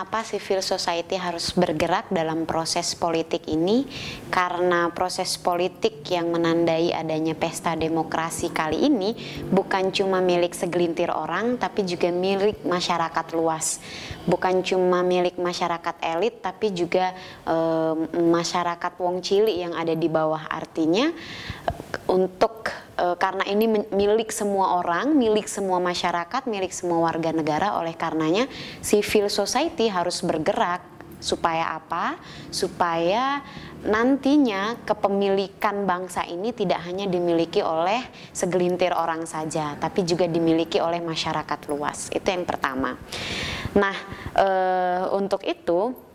kenapa civil society harus bergerak dalam proses politik ini? Karena proses politik yang menandai adanya pesta demokrasi kali ini bukan cuma milik segelintir orang, tapi juga milik masyarakat luas. Bukan cuma milik masyarakat elit, tapi juga e, masyarakat wong cili yang ada di bawah. Artinya untuk e, karena ini milik semua orang, milik semua masyarakat, milik semua warga negara. Oleh karenanya, civil society harus bergerak supaya apa? Supaya nantinya kepemilikan bangsa ini tidak hanya dimiliki oleh segelintir orang saja, tapi juga dimiliki oleh masyarakat luas. Itu yang pertama. Nah, e, untuk itu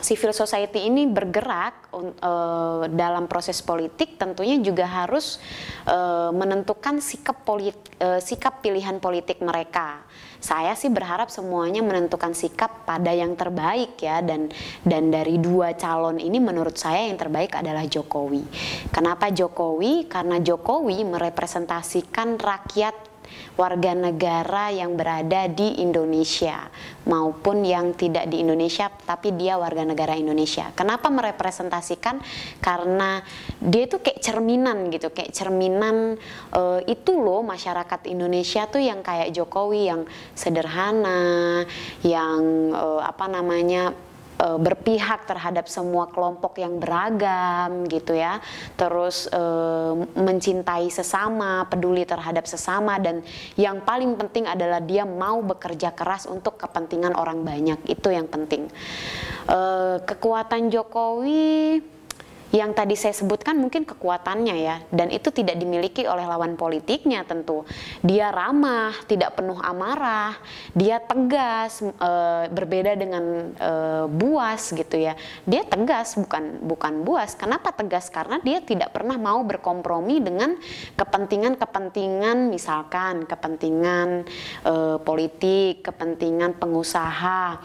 civil society ini bergerak uh, dalam proses politik tentunya juga harus uh, menentukan sikap uh, sikap pilihan politik mereka. Saya sih berharap semuanya menentukan sikap pada yang terbaik ya dan dan dari dua calon ini menurut saya yang terbaik adalah Jokowi. Kenapa Jokowi? Karena Jokowi merepresentasikan rakyat warga negara yang berada di Indonesia maupun yang tidak di Indonesia tapi dia warga negara Indonesia. Kenapa merepresentasikan? Karena dia itu kayak cerminan gitu, kayak cerminan uh, itu loh masyarakat Indonesia tuh yang kayak Jokowi yang sederhana, yang uh, apa namanya e, berpihak terhadap semua kelompok yang beragam gitu ya. Terus e, mencintai sesama peduli terhadap sesama dan yang paling penting adalah dia mau bekerja keras untuk kepentingan orang banyak. Itu yang penting. E, kekuatan Jokowi yang tadi saya sebutkan mungkin kekuatannya ya dan itu tidak dimiliki oleh lawan politiknya tentu. Dia ramah tidak penuh amarah dia tegas e, berbeda dengan e, buas gitu ya. Dia tegas bukan bukan buas. Kenapa tegas? Karena dia tidak pernah mau berkompromi dengan kepentingan-kepentingan misalkan kepentingan e, politik kepentingan pengusaha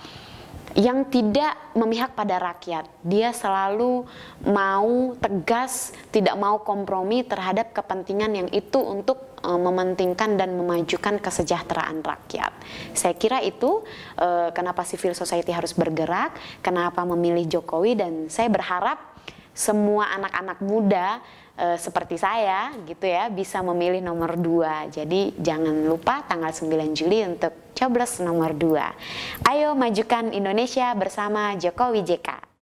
yang tidak memihak pada rakyat. Dia selalu mau tegas, tidak mau kompromi terhadap kepentingan yang itu untuk uh, mementingkan dan memajukan kesejahteraan rakyat. Saya kira itu uh, kenapa civil society harus bergerak, kenapa memilih Jokowi dan saya berharap semua anak-anak muda e, seperti saya gitu ya bisa memilih nomor dua. Jadi jangan lupa tanggal 9 Juli untuk coblos nomor dua. Ayo majukan Indonesia bersama Jokowi JK.